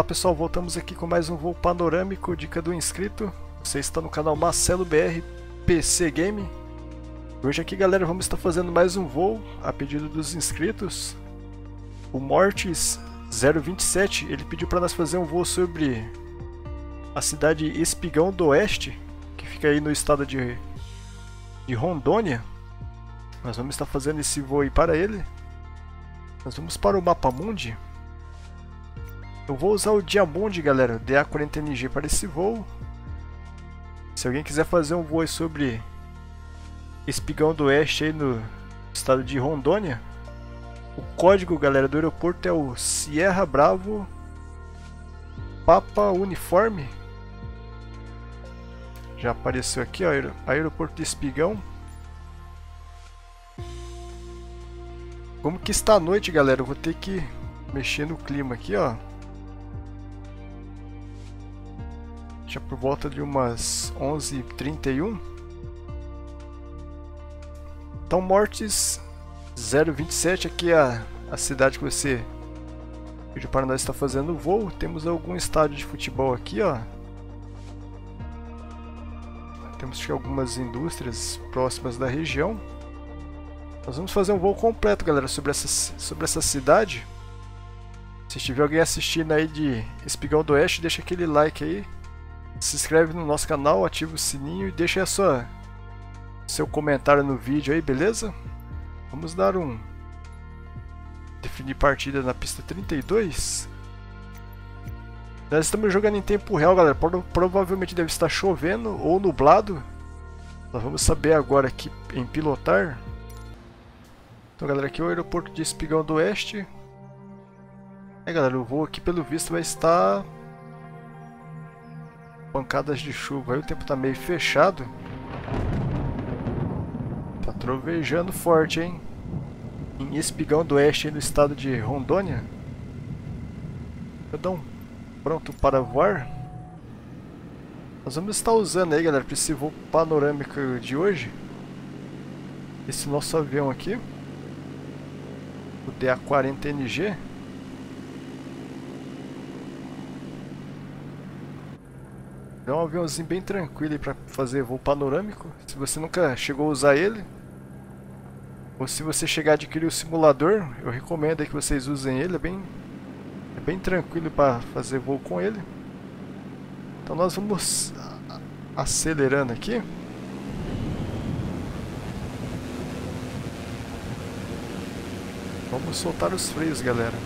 Olá pessoal, voltamos aqui com mais um voo panorâmico, dica do inscrito. Você está no canal Marcelo BR PC Game. Hoje aqui galera, vamos estar fazendo mais um voo a pedido dos inscritos. O Mortis 027, ele pediu para nós fazer um voo sobre a cidade Espigão do Oeste, que fica aí no estado de, de Rondônia. Nós vamos estar fazendo esse voo aí para ele. Nós vamos para o mapa mundi. Eu vou usar o Diamond, galera, o DA40NG para esse voo. Se alguém quiser fazer um voo sobre Espigão do Oeste aí no estado de Rondônia, o código, galera, do aeroporto é o Sierra Bravo Papa Uniforme. Já apareceu aqui, ó, aeroporto de Espigão. Como que está a noite, galera? Eu vou ter que mexer no clima aqui, ó. Já por volta de umas 11h31. Então, Mortes 027 aqui é a, a cidade que você pediu para nós estar fazendo o voo. Temos algum estádio de futebol aqui, ó. Temos algumas indústrias próximas da região. Nós vamos fazer um voo completo, galera, sobre essa, sobre essa cidade. Se tiver alguém assistindo aí de Espigão do Oeste, deixa aquele like aí. Se inscreve no nosso canal, ativa o sininho e deixa a sua, seu comentário no vídeo aí, beleza? Vamos dar um... Definir partida na pista 32. Nós estamos jogando em tempo real, galera. Provavelmente deve estar chovendo ou nublado. Nós vamos saber agora aqui em pilotar. Então galera, aqui é o aeroporto de Espigão do Oeste. É galera, o voo aqui pelo visto vai estar... Pancadas de chuva, aí o tempo está meio fechado. Tá trovejando forte, hein? Em Espigão do Oeste, no estado de Rondônia. Perdão, pronto para voar. Nós vamos estar usando aí, galera, para esse voo panorâmico de hoje. Esse nosso avião aqui o DA40NG. É um aviãozinho bem tranquilo para fazer voo panorâmico. Se você nunca chegou a usar ele, ou se você chegar a adquirir o simulador, eu recomendo que vocês usem ele. É bem, é bem tranquilo para fazer voo com ele. Então nós vamos acelerando aqui. Vamos soltar os freios, galera.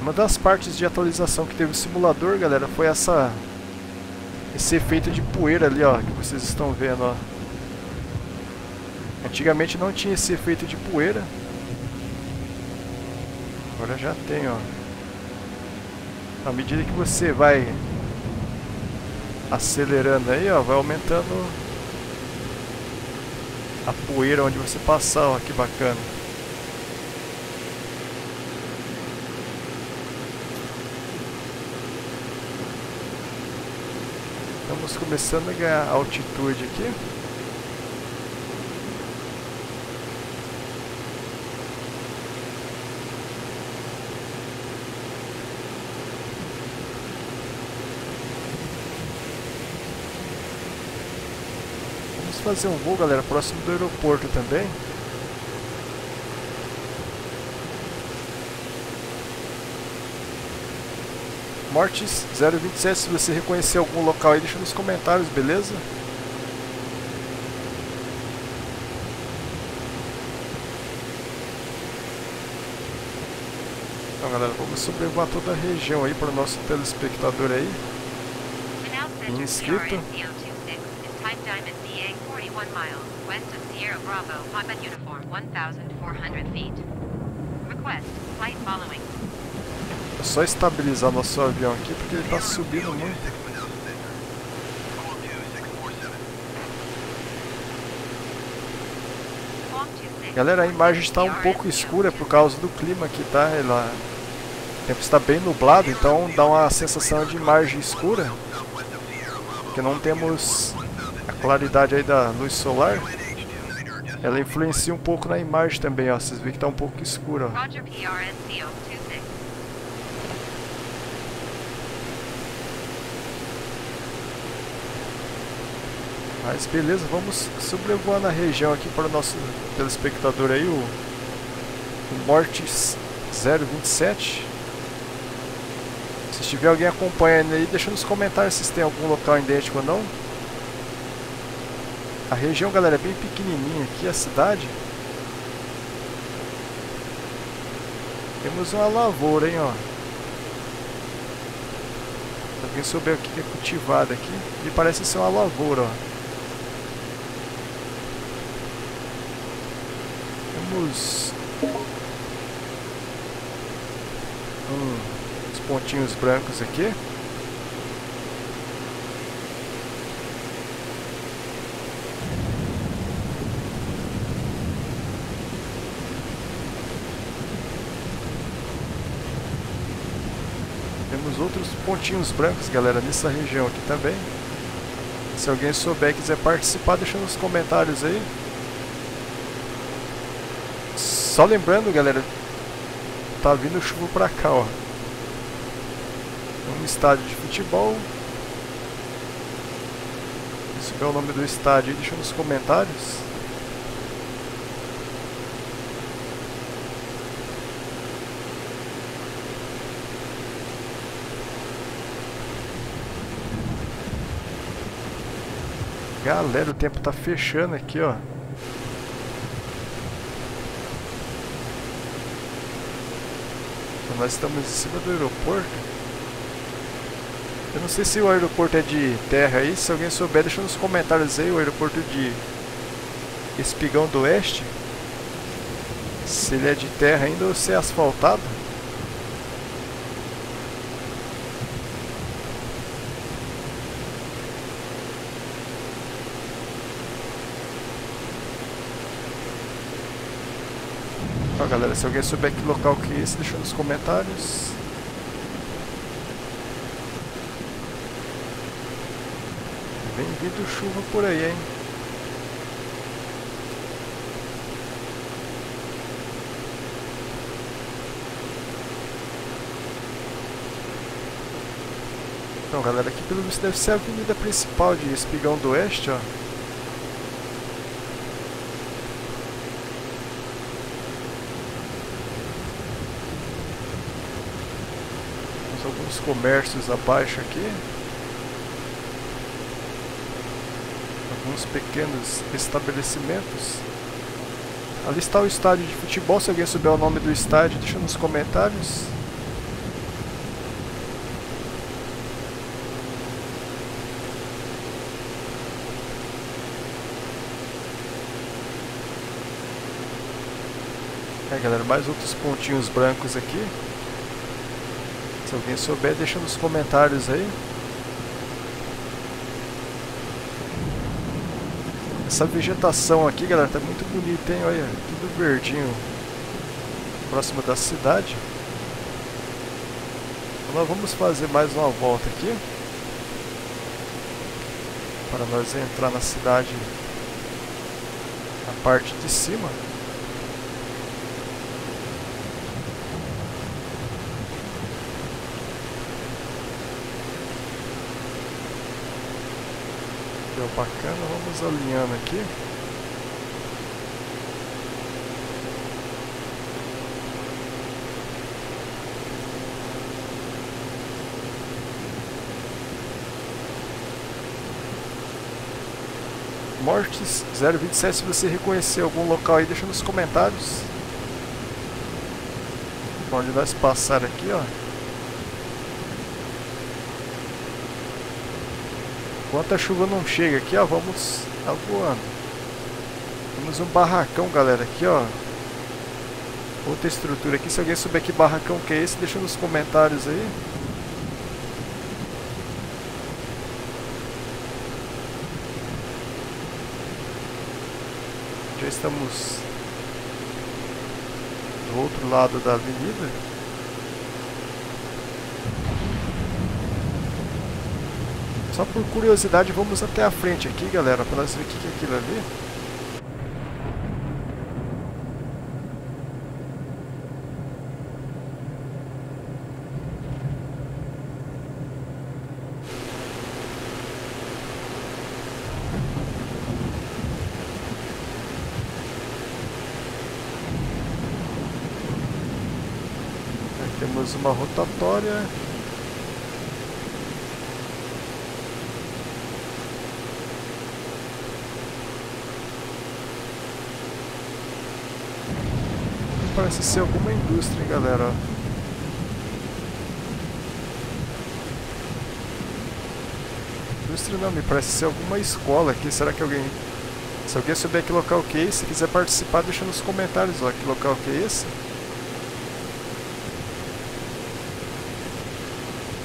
Uma das partes de atualização que teve o simulador, galera, foi essa esse efeito de poeira ali, ó, que vocês estão vendo, ó. Antigamente não tinha esse efeito de poeira. Agora já tem, ó. À medida que você vai acelerando aí, ó, vai aumentando a poeira onde você passar, ó, que bacana. Estamos começando a ganhar altitude aqui. Vamos fazer um voo, galera, próximo do aeroporto também. Mortis 027, se você reconhecer algum local aí, deixa nos comentários, beleza? Então galera, vamos sobrevoar toda a região aí para o nosso telespectador aí. Inscrito. Request flight following. É só estabilizar nosso avião aqui porque ele está subindo muito. Galera, a imagem está um pouco escura por causa do clima aqui, tá? Ela... O tempo está bem nublado, então dá uma sensação de imagem escura. Porque não temos a claridade aí da luz solar. Ela influencia um pouco na imagem também, ó. Vocês veem que está um pouco escura, ó. Mas beleza, vamos sobrevoando a região aqui para o nosso telespectador aí, o, o Mortis 027. Se tiver alguém acompanhando aí, deixa nos comentários se tem algum local idêntico ou não. A região, galera, é bem pequenininha aqui, a cidade. Temos uma lavoura, hein, ó. Se alguém souber o que é cultivado aqui, ele parece ser uma lavoura, ó. Temos um, uns pontinhos brancos aqui. Temos outros pontinhos brancos, galera, nessa região aqui também. Se alguém souber e quiser participar, deixa nos comentários aí. Só lembrando, galera, tá vindo chuva pra cá, ó. Um estádio de futebol. Se é o nome do estádio, deixa nos comentários. Galera, o tempo tá fechando aqui, ó. Nós estamos em cima do aeroporto. Eu não sei se o aeroporto é de terra aí, se alguém souber, deixa nos comentários aí o aeroporto de Espigão do Oeste. Se ele é de terra ainda ou se é asfaltado. Galera, se alguém souber que local que é esse, deixa nos comentários. Vem vindo chuva por aí, hein? Então, galera, aqui pelo visto deve ser a avenida principal de Espigão do Oeste, ó. Temos alguns comércios abaixo aqui. Alguns pequenos estabelecimentos. Ali está o estádio de futebol, se alguém souber o nome do estádio, deixa nos comentários. É galera, mais outros pontinhos brancos aqui. Se alguém souber, deixa nos comentários aí. Essa vegetação aqui, galera, tá muito bonita, hein? Olha, tudo verdinho. Próximo da cidade. Então nós vamos fazer mais uma volta aqui. Para nós entrar na cidade na parte de cima. Deu bacana, vamos alinhando aqui. Mortes 027, se você reconhecer algum local aí, deixa nos comentários. Onde nós passar aqui, ó. Enquanto a chuva não chega aqui, ó, vamos tá voando. Temos um barracão, galera, aqui, ó. Outra estrutura aqui. Se alguém souber que barracão que é esse, deixa nos comentários aí. Já estamos do outro lado da avenida. Só por curiosidade, vamos até a frente aqui, galera, para ver o que é aquilo ali. Aqui temos uma rotatória Parece ser alguma indústria, hein, galera. Indústria não, me parece ser alguma escola aqui. Será que alguém... Se alguém souber que local que é esse, se quiser participar, deixa nos comentários ó, que local que é esse.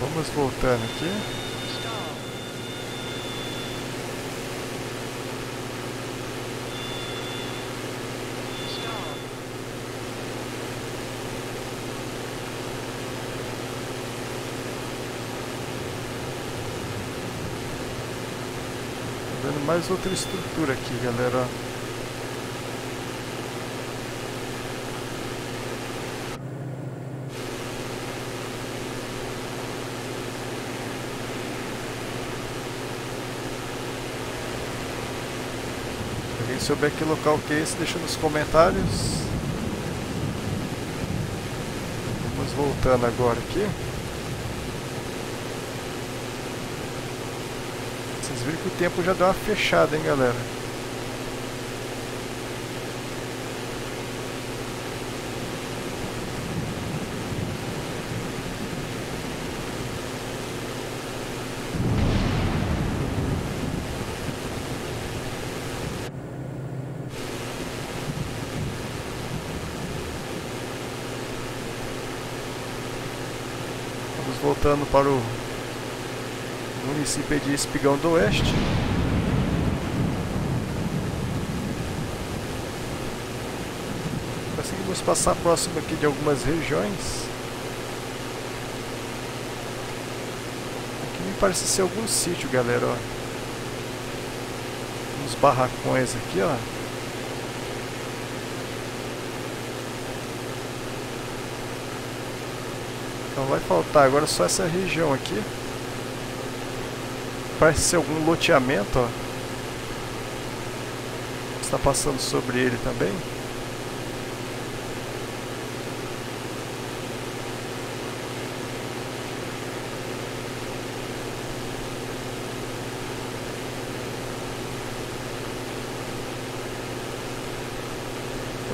Vamos voltando aqui. Vendo mais outra estrutura aqui, galera. Se alguém souber que local que é esse, deixa nos comentários. Vamos voltando agora aqui. Vocês viram que o tempo já deu uma fechada, hein, galera? Vamos voltando para o município de Espigão do Oeste. Conseguimos passar próximo aqui de algumas regiões. Aqui me parece ser algum sítio, galera. Ó. Uns barracões aqui, ó. Então vai faltar agora só essa região aqui parece ser algum loteamento, ó. Está passando sobre ele também.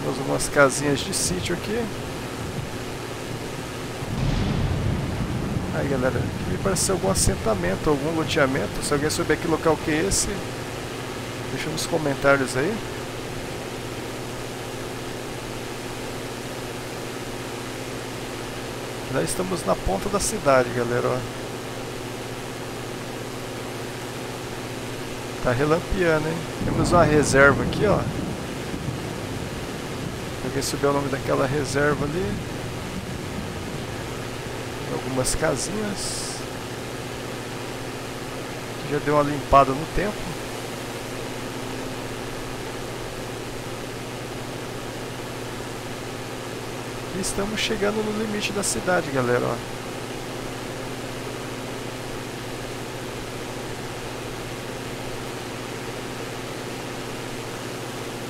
Temos umas casinhas de sítio aqui. Aí galera, aqui me parece algum assentamento, algum loteamento. Se alguém souber que local que é esse, deixa nos comentários aí. Já estamos na ponta da cidade, galera. Ó. Tá relampeando, hein? Temos uma reserva aqui, ó. Se alguém souber o nome daquela reserva ali algumas casinhas. Já deu uma limpada no tempo. E estamos chegando no limite da cidade, galera. Ó.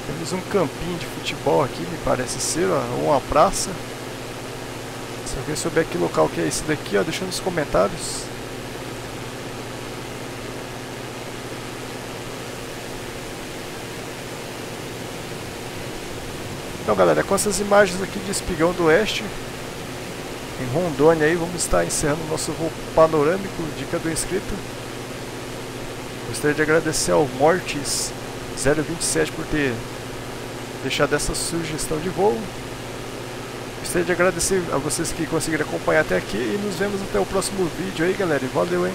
Temos um campinho de futebol aqui, me parece ser, ó, uma praça. Se alguém souber que local que é esse daqui, ó, deixa nos comentários. Então galera, com essas imagens aqui de Espigão do Oeste, em Rondônia aí, vamos estar encerrando o nosso voo panorâmico, dica do inscrito. Gostaria de agradecer ao Mortis 027 por ter deixado essa sugestão de voo. Gostaria de agradecer a vocês que conseguiram acompanhar até aqui e nos vemos até o próximo vídeo aí, galera. Valeu, hein?